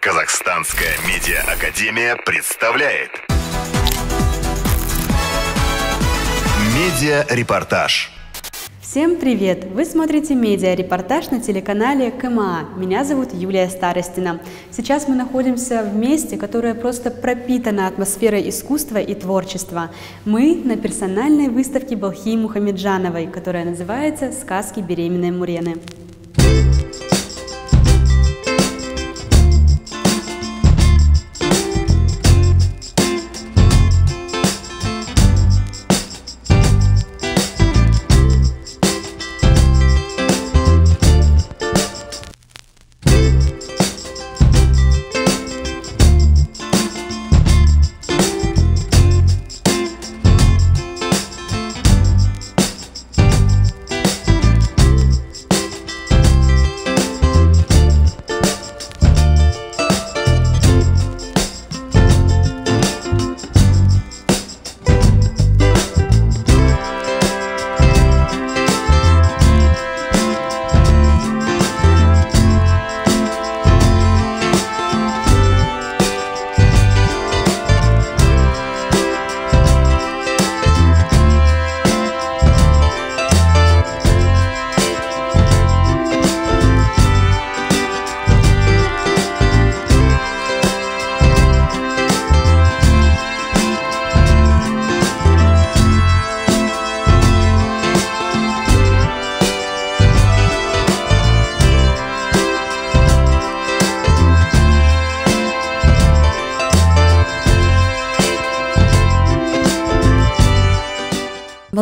Казахстанская медиа-академия представляет Медиа-репортаж Всем привет! Вы смотрите медиа-репортаж на телеканале КМА. Меня зовут Юлия Старостина. Сейчас мы находимся в месте, которое просто пропитано атмосферой искусства и творчества. Мы на персональной выставке Балхи Мухамеджановой, которая называется «Сказки беременной Мурены».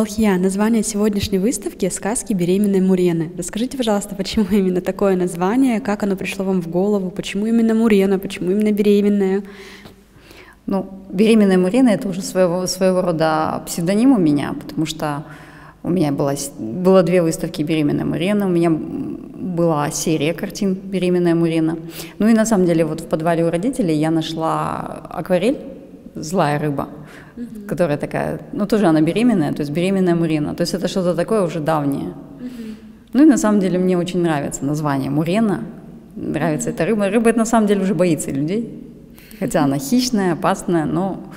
Балхия, название сегодняшней выставки «Сказки беременной Мурены». Расскажите, пожалуйста, почему именно такое название, как оно пришло вам в голову, почему именно Мурена, почему именно беременная? Ну, беременная Мурена – это уже своего, своего рода псевдоним у меня, потому что у меня было, было две выставки «Беременная Мурена», у меня была серия картин «Беременная Мурена». Ну и на самом деле вот в подвале у родителей я нашла акварель «Злая рыба», угу. которая такая, ну тоже она беременная, то есть беременная Мурена. То есть это что-то такое уже давнее. Угу. Ну и на самом деле мне очень нравится название Мурена. Нравится эта рыба. Рыба это на самом деле уже боится людей. Хотя она хищная, опасная, но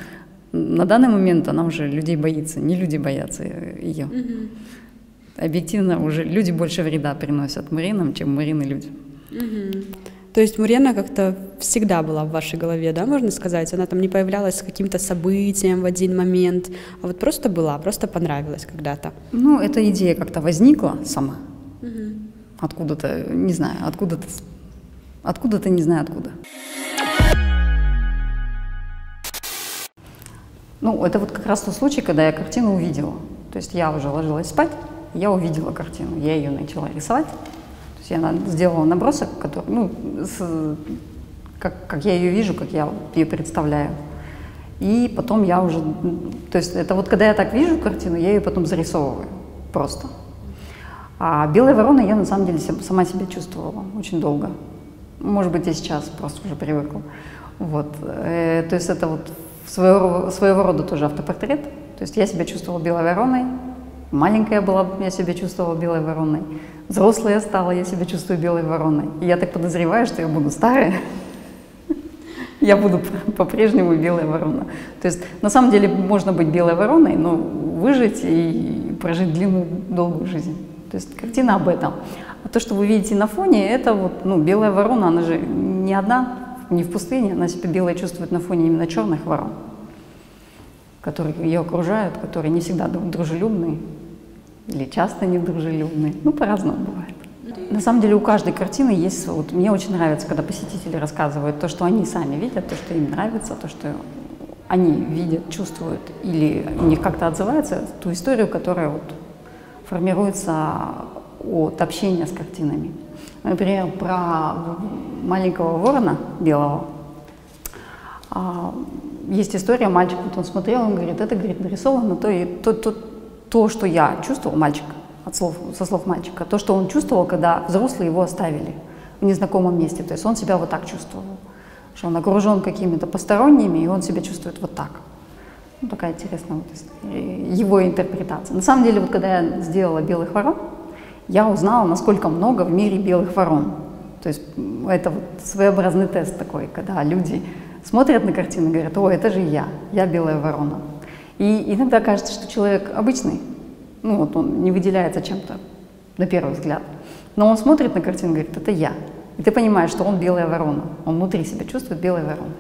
на данный момент она уже людей боится. Не люди боятся ее. Угу. Объективно уже люди больше вреда приносят муринам, чем мурины людям. Угу. То есть Мурена как-то всегда была в вашей голове, да, можно сказать? Она там не появлялась с каким-то событием в один момент, а вот просто была, просто понравилась когда-то. Ну, эта идея как-то возникла сама. Угу. Откуда-то, не знаю, откуда-то, откуда-то не знаю откуда. Ну, это вот как раз тот случай, когда я картину увидела. То есть я уже ложилась спать, я увидела картину, я ее начала рисовать есть я сделала набросок, который, ну, с, как, как я ее вижу, как я ее представляю. И потом я уже, то есть это вот когда я так вижу картину, я ее потом зарисовываю просто. А белой вороной я на самом деле сама себя чувствовала очень долго. Может быть, и сейчас просто уже привыкла. Вот. Э, то есть это вот своего, своего рода тоже автопортрет. То есть я себя чувствовала белой вороной, Маленькая была, я себя чувствовала белой вороной. Взрослая стала, я себя чувствую белой вороной. И я так подозреваю, что я буду старая. Я буду по-прежнему белая ворона. То есть на самом деле можно быть белой вороной, но выжить и прожить длинную, долгую жизнь. То есть картина об этом. А то, что вы видите на фоне, это вот, ну, белая ворона, она же не одна, не в пустыне, она себя белая чувствует на фоне именно черных ворон, которые ее окружают, которые не всегда дружелюбные или часто недружелюбные. Ну, по-разному бывает. На самом деле у каждой картины есть, вот мне очень нравится, когда посетители рассказывают то, что они сами видят, то, что им нравится, то, что они видят, чувствуют или у них как-то отзывается, ту историю, которая вот формируется от общения с картинами. Например, про маленького ворона белого. А, есть история, мальчик, вот он смотрел, он говорит, это, говорит, нарисовано то и то, то, то, что я чувствовал, мальчик, от слов, со слов мальчика, то, что он чувствовал, когда взрослые его оставили в незнакомом месте. То есть он себя вот так чувствовал, что он окружен какими-то посторонними, и он себя чувствует вот так. Ну, такая интересная вот его интерпретация. На самом деле, вот когда я сделала белых ворон, я узнала, насколько много в мире белых ворон. То есть это вот своеобразный тест такой, когда люди смотрят на картину и говорят, о, это же я, я белая ворона. И иногда кажется, что человек обычный, ну вот он не выделяется чем-то на первый взгляд. Но он смотрит на картину и говорит, это я. И ты понимаешь, что он белая ворона. Он внутри себя чувствует белой вороной.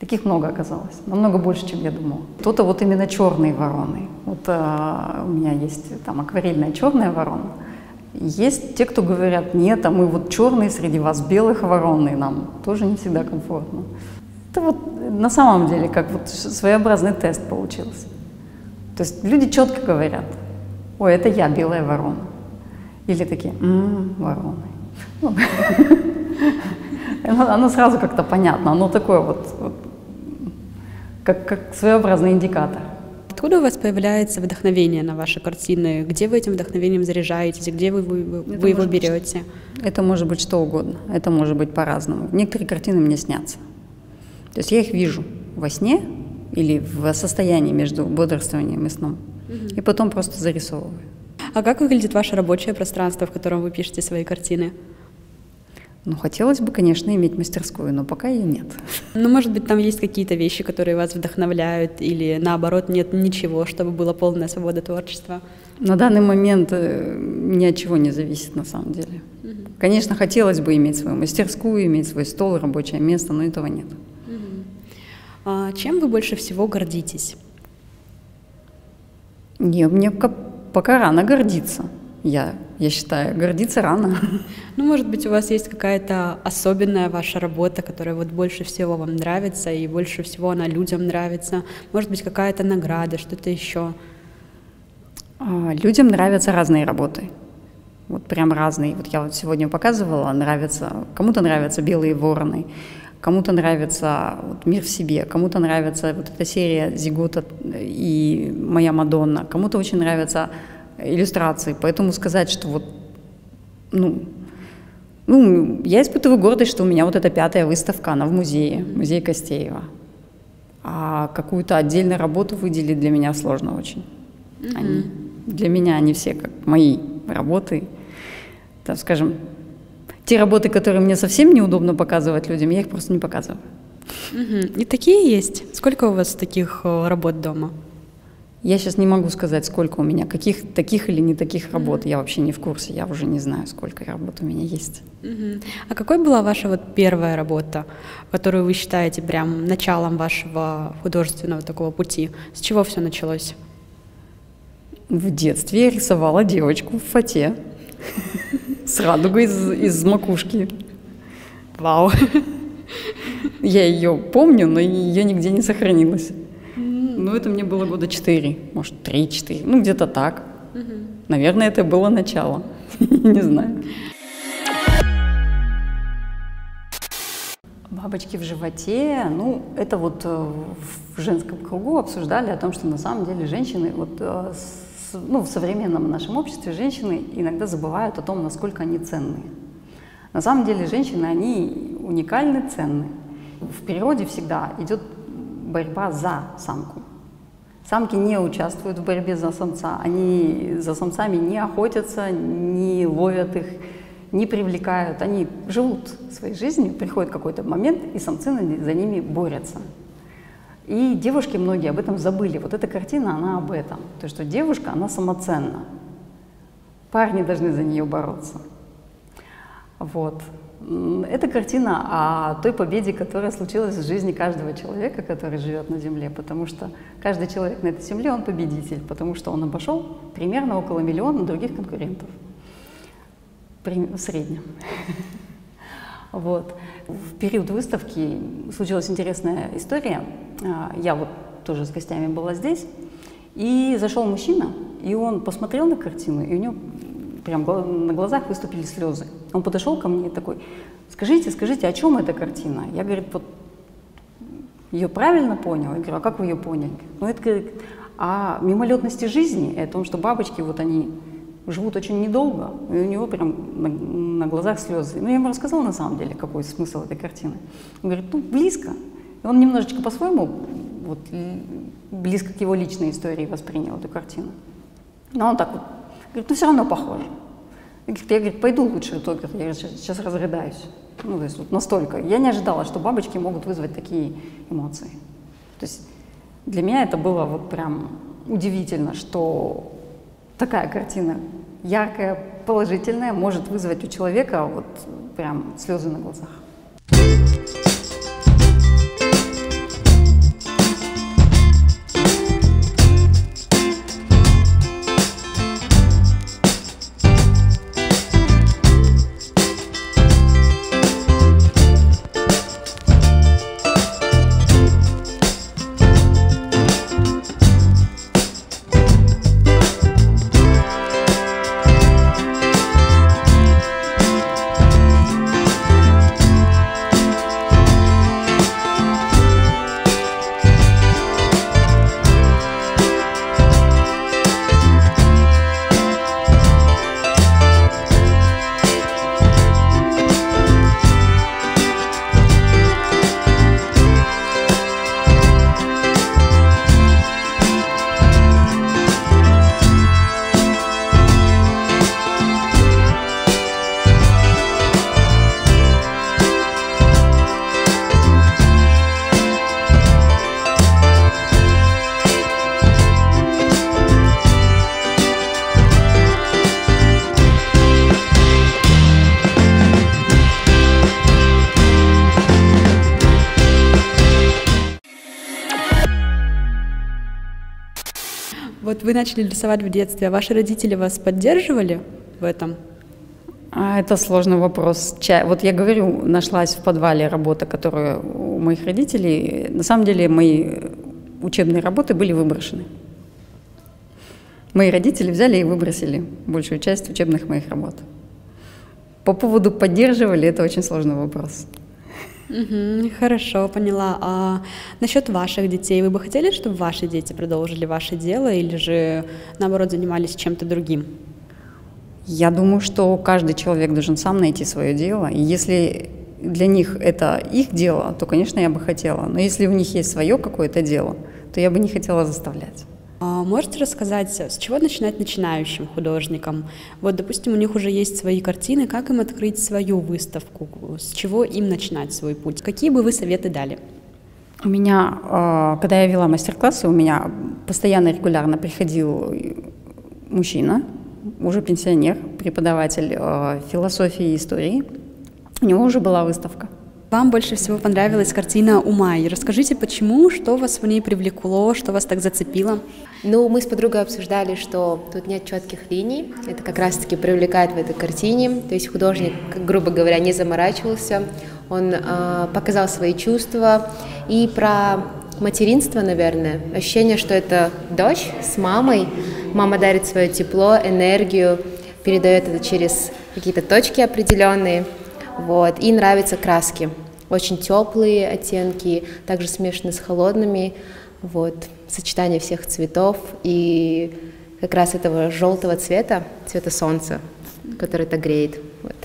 Таких много оказалось, намного больше, чем я думала. Кто-то вот именно черные вороны. Вот а, у меня есть там акварельная черная ворона. Есть те, кто говорят, нет, а мы вот черные среди вас белых ворон, и нам тоже не всегда комфортно. Это вот на самом деле как вот своеобразный тест получился. То есть люди четко говорят, ой, это я, белая ворона. Или такие, м-м, вороны. Ну, оно сразу как-то понятно, оно такое вот, как своеобразный индикатор. Откуда у вас появляется вдохновение на ваши картины? Где вы этим вдохновением заряжаетесь? Где вы, вы, вы его берете? Быть, это может быть что угодно. Это может быть по-разному. Некоторые картины мне снятся. То есть я их вижу во сне или в состоянии между бодрствованием и сном. Угу. И потом просто зарисовываю. А как выглядит ваше рабочее пространство, в котором вы пишете свои картины? Ну, хотелось бы, конечно, иметь мастерскую, но пока ее нет. Ну, может быть, там есть какие-то вещи, которые вас вдохновляют, или наоборот, нет ничего, чтобы была полная свобода творчества? На данный момент э, ни от чего не зависит, на самом деле. Угу. Конечно, хотелось бы иметь свою мастерскую, иметь свой стол, рабочее место, но этого нет. А чем вы больше всего гордитесь? Не, мне пока рано гордиться я, я считаю, гордиться рано. Ну, может быть, у вас есть какая-то особенная ваша работа, которая вот больше всего вам нравится, и больше всего она людям нравится. Может быть, какая-то награда, что-то еще. А, людям нравятся разные работы. Вот прям разные. Вот я вот сегодня показывала, нравится, кому-то нравятся белые вороны, кому-то нравится вот, мир в себе, кому-то нравится вот эта серия Зигота и моя Мадонна, кому-то очень нравится иллюстрации. Поэтому сказать, что вот, ну, ну, я испытываю гордость, что у меня вот эта пятая выставка, она в музее, музей Костеева. А какую-то отдельную работу выделить для меня сложно очень. Mm-hmm. Они, для меня они все как мои работы. Так скажем, те работы, которые мне совсем неудобно показывать людям, я их просто не показываю. Mm-hmm. И такие есть? Сколько у вас таких э, работ дома? Я сейчас не могу сказать, сколько у меня, каких таких или не таких работ. Я вообще не в курсе, я уже не знаю, сколько работ у меня есть. А какой была ваша вот первая работа, которую вы считаете прям началом вашего художественного такого пути? С чего все началось? В детстве я рисовала девочку в фате с радугой из, из макушки. Вау! Я ее помню, но ее нигде не сохранилось. Ну, это мне было года четыре, может, три-четыре, ну, где-то так. Наверное, это было начало. Не знаю. Бабочки в животе, ну, это вот э, в женском кругу обсуждали о том, что на самом деле женщины, вот, э, ну, в современном нашем обществе женщины иногда забывают о том, насколько они ценные. На самом деле женщины, они уникальны, ценны. В природе всегда идет борьба за самку. Самки не участвуют в борьбе за самца, они за самцами не охотятся, не ловят их, не привлекают. Они живут своей жизнью, приходит какой-то момент, и самцы за ними борются. И девушки многие об этом забыли. Вот эта картина, она об этом. То, есть, что девушка, она самоценна. Парни должны за нее бороться. Вот. Это картина о той победе, которая случилась в жизни каждого человека, который живет на Земле, потому что каждый человек на этой Земле, он победитель, потому что он обошел примерно около миллиона других конкурентов. В среднем. Вот. В период выставки случилась интересная история. А, я вот тоже с гостями была здесь, и зашел мужчина, и он посмотрел на картину, и у него прям на глазах выступили слезы. Он подошел ко мне и такой, скажите, скажите, о чем эта картина? Я, говорит, вот ее правильно понял? Я говорю, а как вы ее поняли? Ну, это говорит, о мимолетности жизни и о том, что бабочки, вот они живут очень недолго, и у него прям на, глазах слезы. Ну, я ему рассказала на самом деле, какой смысл этой картины. Он говорит, ну, близко. И он немножечко по-своему, вот, близко к его личной истории воспринял эту картину. Но он так вот Говорит, ну все равно похоже. Я, говорит, пойду лучше, только я сейчас разрыдаюсь. Ну, то есть вот настолько. Я не ожидала, что бабочки могут вызвать такие эмоции. То есть для меня это было вот прям удивительно, что такая картина яркая, положительная, может вызвать у человека вот прям слезы на глазах. Вот вы начали рисовать в детстве, а ваши родители вас поддерживали в этом? А, это сложный вопрос. Вот я говорю, нашлась в подвале работа, которая у моих родителей. На самом деле мои учебные работы были выброшены. Мои родители взяли и выбросили большую часть учебных моих работ. По поводу поддерживали, это очень сложный вопрос. Хорошо, поняла. А насчет ваших детей, вы бы хотели, чтобы ваши дети продолжили ваше дело или же наоборот занимались чем-то другим? Я думаю, что каждый человек должен сам найти свое дело. И если для них это их дело, то, конечно, я бы хотела. Но если у них есть свое какое-то дело, то я бы не хотела заставлять. А можете рассказать, с чего начинать начинающим художникам? Вот, допустим, у них уже есть свои картины, как им открыть свою выставку, с чего им начинать свой путь? Какие бы вы советы дали? У меня, а, когда я вела мастер-классы, у меня постоянно регулярно приходил мужчина, уже пенсионер, преподаватель а, философии и истории. У него уже была выставка. Вам больше всего понравилась картина «Умай». Расскажите, почему, что вас в ней привлекло, что вас так зацепило? Ну, мы с подругой обсуждали, что тут нет четких линий. Это как раз-таки привлекает в этой картине. То есть художник, грубо говоря, не заморачивался. Он э, показал свои чувства. И про материнство, наверное. Ощущение, что это дочь с мамой. Мама дарит свое тепло, энергию, передает это через какие-то точки определенные. Вот. И нравятся краски. Очень теплые оттенки, также смешаны с холодными. Вот. Сочетание всех цветов и как раз этого желтого цвета, цвета солнца, который это греет. Вот.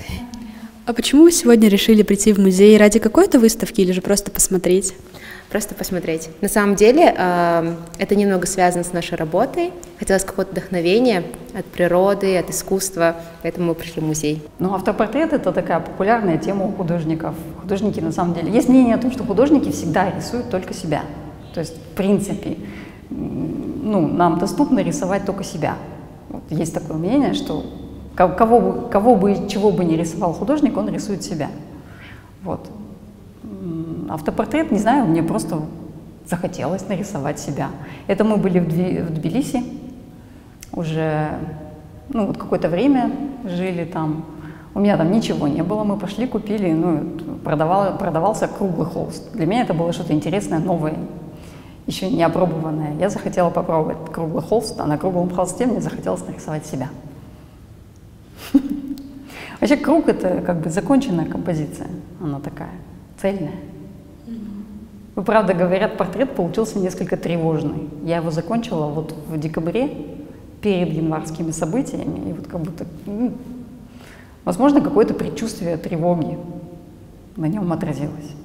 А почему вы сегодня решили прийти в музей ради какой-то выставки или же просто посмотреть? просто посмотреть. На самом деле э, это немного связано с нашей работой. Хотелось какого-то вдохновения от природы, от искусства, поэтому мы пришли в музей. Ну, автопортрет — это такая популярная тема у художников. Художники, на самом деле, есть мнение о том, что художники всегда рисуют только себя. То есть, в принципе, ну, нам доступно рисовать только себя. Вот есть такое мнение, что кого, кого бы, чего бы не рисовал художник, он рисует себя. Вот. Автопортрет, не знаю, мне просто захотелось нарисовать себя. Это мы были в Тбилиси, уже ну, вот какое-то время жили там. У меня там ничего не было, мы пошли, купили, ну, продавал, продавался круглый холст. Для меня это было что-то интересное, новое, еще не опробованное. Я захотела попробовать круглый холст, а на круглом холсте мне захотелось нарисовать себя. Вообще круг — это как бы законченная композиция, она такая, цельная. Вы правда, говорят, портрет получился несколько тревожный. Я его закончила вот в декабре, перед январскими событиями, и вот как будто, ну, возможно, какое-то предчувствие тревоги на нем отразилось.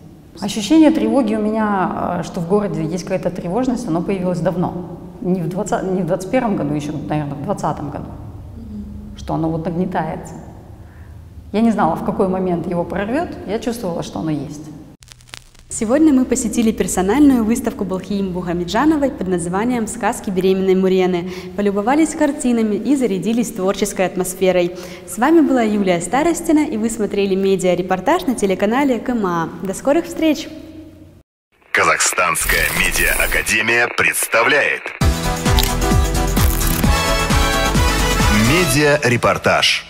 Ощущение тревоги у меня, а, что в городе есть какая-то тревожность, оно появилось давно. Не в, 20, не в 21 году, еще, наверное, в 2020 году. Что оно вот нагнетается. Я не знала, в какой момент его прорвет, я чувствовала, что оно есть. Сегодня мы посетили персональную выставку Балхиим Бухамиджановой под названием «Сказки беременной Мурены», полюбовались картинами и зарядились творческой атмосферой. С вами была Юлия Старостина, и вы смотрели медиа-репортаж на телеканале КМА. До скорых встреч! Казахстанская медиа-академия представляет Медиа-репортаж